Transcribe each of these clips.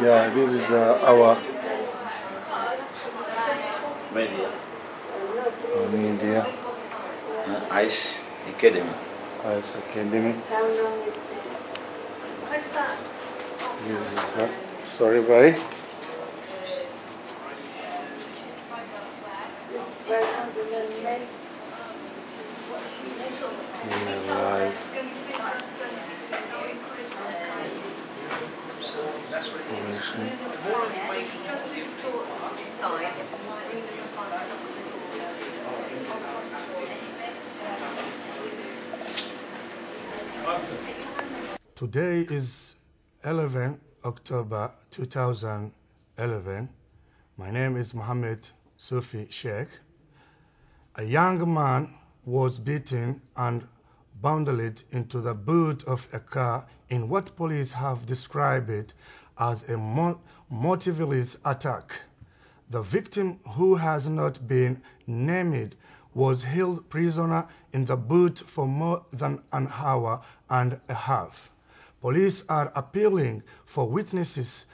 Yeah, this is uh, our media, uh, media, uh, ICE Academy. ICE Academy. This is uh, sorry, bye. Today is 11 October 2011. My name is Mohammed Sufi Sheikh. A young man was beaten and bundled into the boot of a car in what police have described as a mo- motiveless attack. The victim, who has not been named, was held prisoner in the boot for more than an hour and a half. Police are appealing for witnesses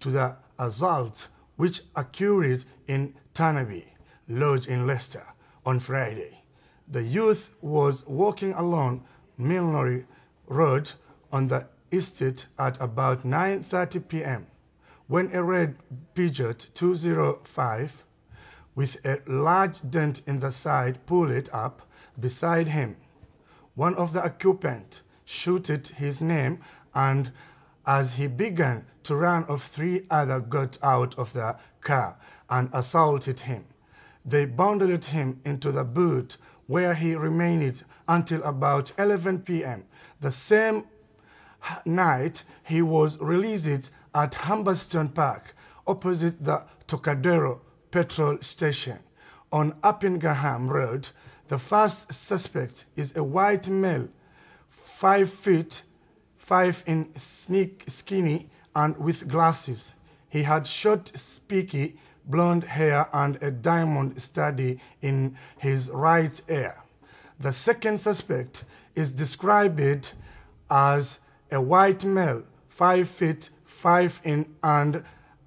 to the assault which occurred in Thurnby Lodge in Leicester on Friday. The youth was walking along Milnery Road on the estate at about 9:30 p.m. when a red Peugeot 205 with a large dent in the side pulled up beside him. One of the occupants shouted his name, and as he began to run off, three others got out of the car and assaulted him. They bundled him into the boot where he remained until about 11 p.m. The same night, he was released at Humberstone Park, opposite the Trocadero petrol station. On Uppingham Road, the first suspect is a white male, five feet, five in sneak, skinny, and with glasses. He had short, spiky, blonde hair and a diamond study in his right ear. The second suspect is described as a white male, five feet, five in, and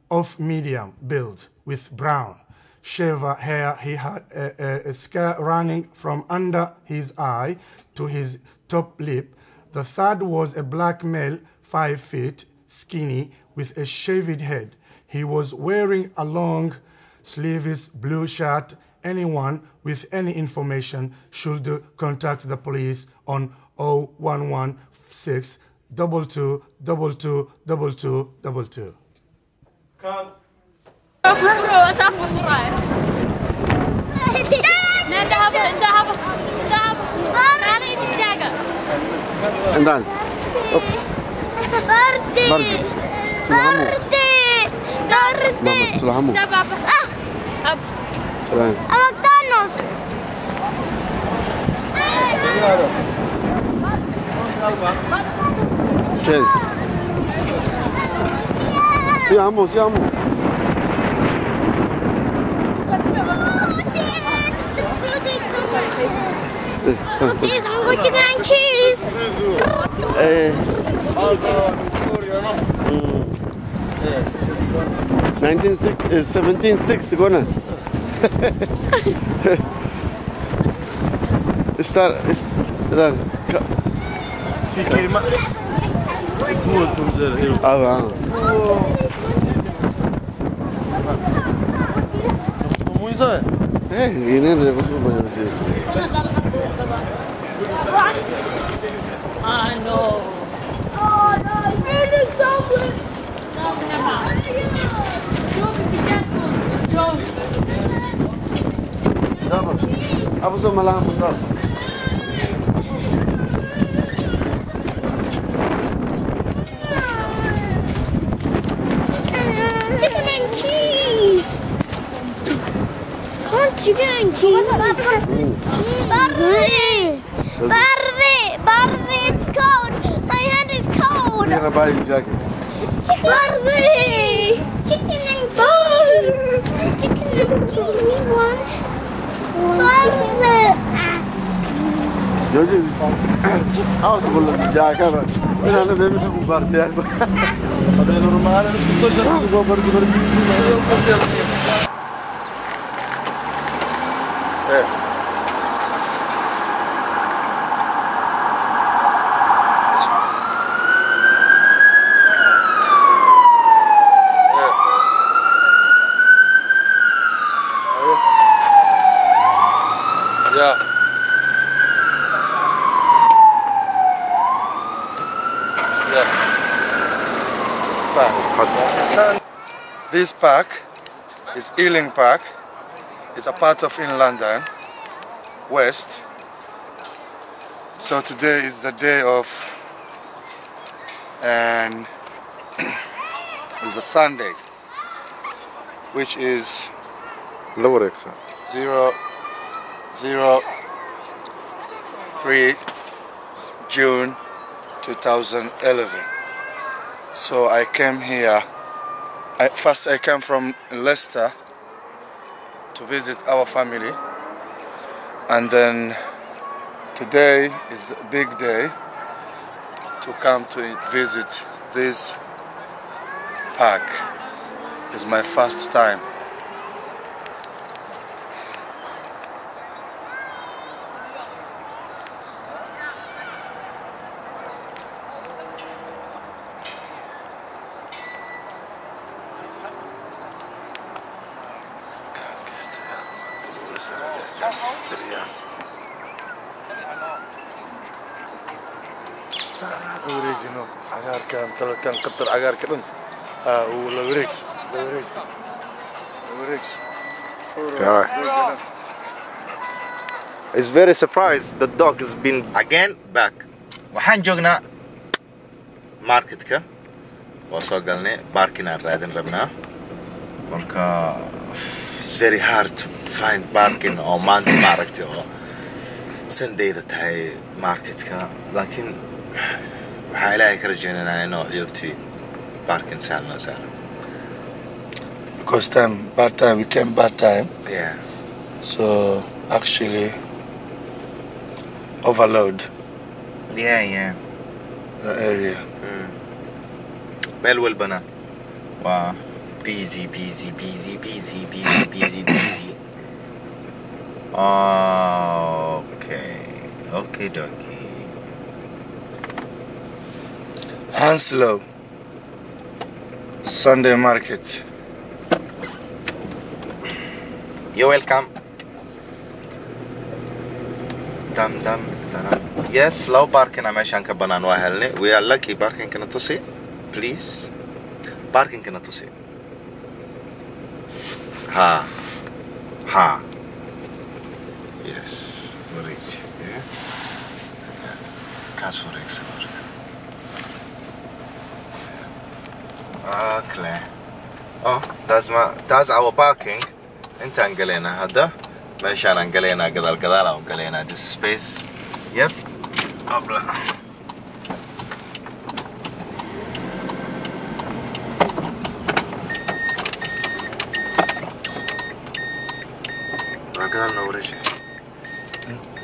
of medium build, with brown shaver hair. He had a, a, a scar running from under his eye to his top lip. The third was a black male, five feet, skinny, with a shaved head. He was wearing a long sleeves blue shirt. Anyone with any information should contact the police on 0116 22 22 22 22. واتساب وصرايح نذهب نذهب نذهب انا الساقه Endan. بردي بردي. سلام. بردي بردي بابا، سلام. ده بابا اه Selain. ماكدونالدز Şey. Si amo, si amo. Zuzu. Ee. Alta Victoria, no? Mm. Yes. 1960, uh, 1760 gonna. Estar, estar. TK Max. Boa, estamos a ver. Ah, vá. Não muito, Zé? É, e nem. I know. Oh, no, really chocolate. No, never. Joe, be careful. Joe. Tamam. Abu zaman lan bundan. Chicken and cheese. I want chicken and cheese. Barbie. Barbie. Bye. Barbie! Chicken and cheese! Chicken and cheese, we want Barbie! Jo, das ist ausgebunden, Jack, aber wir haben eine Barbie. Aber normal ist es doch, dass du Barbie This park is Ealing Park. It's a part of in London, West. So today is the day of, and it's a Sunday, which is Lower extra. zero zero three June 2011. So I came here. I, first, I came from Leicester to visit our family, and then today is a big day to come to visit this park. It's my first time. Wareejino cagaarkan kalarkan qatar cagaarka dhan aa ah, uu la wareegso la wareegso la wareegso Alright. very surprised the dog has been again back. Waxaan joognaa marketka waa soo galnay barkin aan raadin rabnaa marka it's very hard to find barkin oo maanta maaragtay oo sandayda tahay marketka laakiin waxaa ilaahay ka. Rajaynaynaa inuu ciyoobtii barkin sahal noo saaro Because time, bad time, we came bad time. yeah. So actually overload yeah yeah. the area. Hmm. meel walbana waa busy busy busy busy busy busy busy okay. Okay dokie Hounslow Sunday market. you're welcome. Dam dam danam yes low meeshaan ka banaan waa helnay we are lucky parkinkana tusi please. Parkinkana tusi ha. Ha yes wareeg yeah. kaas wareegsan wareeg okay oh that's my that's our parking. Intaan galaynaa hadda meeshaanaan galaynaa gadaal gadaalaan u galaynaa this space. Yep. Abla gadaal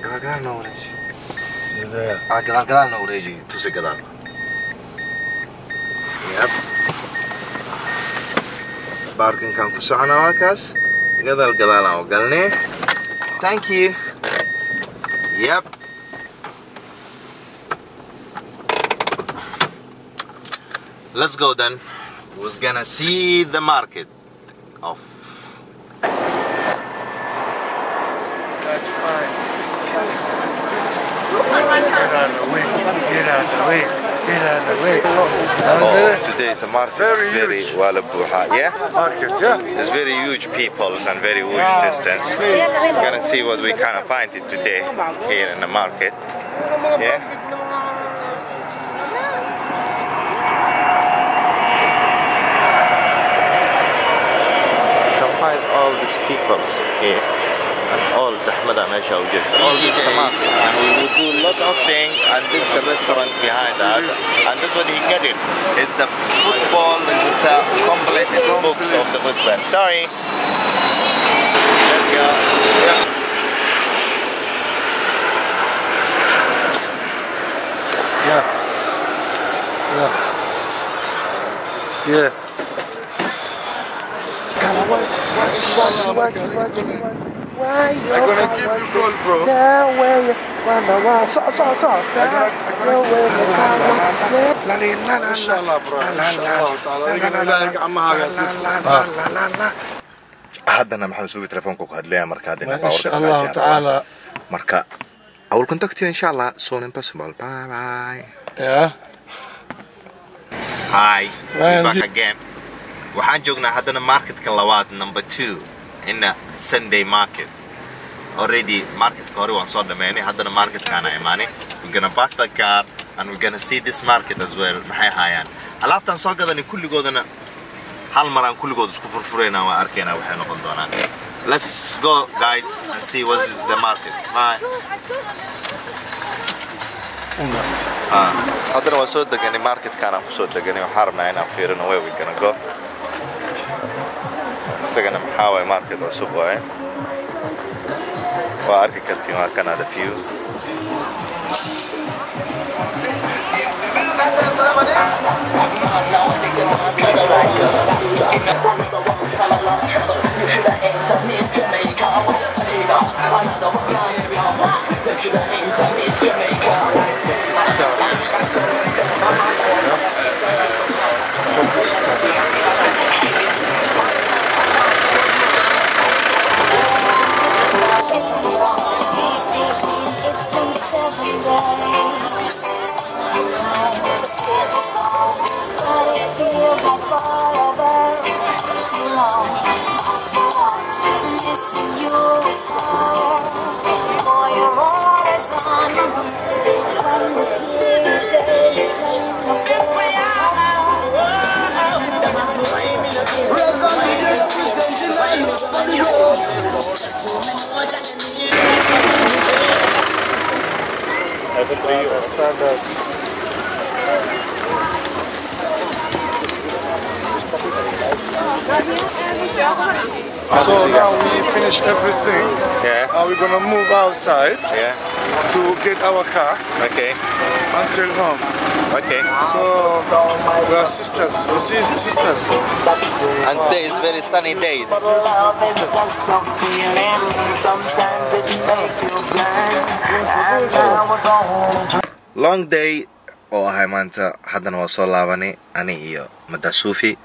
gadaal noo wareeji gadaal gadaal noo wareeji See there. ah gadaal gadaal noo wareeji tusi gadaal yep. Baarkinkaan ku soconaa waa kaas gadaal gadaalaan thank you. Yep. Let's go then. Was gonna see the market? Of That's fine. Get out of the way. Get out of the way. Get out of the way. Oh, today the market Very is very huge. well buha yeah Market, yeah. There's very huge peoples and very huge distance. We're gonna see what we can find it today here in the market. Yeah. You can find all these peoples here Mr. Ahmed Amesha Ujib. All these tamas. And we will do a lot of things and this is the restaurant behind us. And this what he get it. It's the football, it's a complete books of the football. Sorry. Let's go. Yeah. Yeah. Yeah. Come on, watch, watch, watch, watch, watch, watch. where you're I'm gonna give you gold, bro. Tell where you wanna want. So, so, so, so. You're where you wanna لا لا لا لا ان شاء الله برو ان شاء الله تعالى يجينا لك عم هاغا لا لا لا لا haddana maxaan suubi telefoonka ku hadlaya marka haddana baawar tacaala marka I will contact you inshallah soon impossible bye bye yeah hi we're back again waxaan joognaa haddana marketka labaad number two in the sunday market. Already marketka hore waan soo dhameynay haddana marketkaana imaanay we're gonna park the car and we're gonna see this market as well. Maxay haayaan alaabtaan soo gadanay kulligoodana hal mar aan kulligood isku furfuraynaa waan arkaynaa waxay noqon doonaan. Let's go guys and see what is the market. Bye. Ah, haddana waan soo deganay. Marketkaan aan ku soo deganay. Waxaan rabnaa inaan fiirino where we gonna go isagana maxaa waay market cusub waaye. Waa arki kartiin waa kanada view frio. As tandas. Galinha é melhor. So now we finished everything. yeah. Now we're gonna move outside yeah. to get our car. Okay. Until home. okay. So we are sisters. We see sisters. and today is very sunny days. Love is just a feeling. Sometimes it make you I was on long day. Oh, Oo ahay maanta haddana waa soo laabanay ani iyo. Madasuufi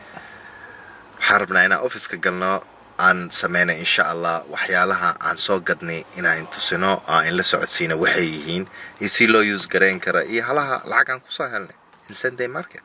waxaan rabnaa inaan offiska galno aan sameynay insha allah waxyaalaha aan soo gadnay inaan tusino aan in la socodsiino waxay yihiin. Iyo si loo use garayn kara iyo halaha lacag aan ku soo helnay in sunday market